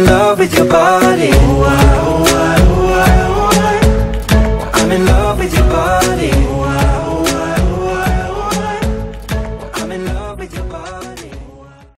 in love with your body. Wow.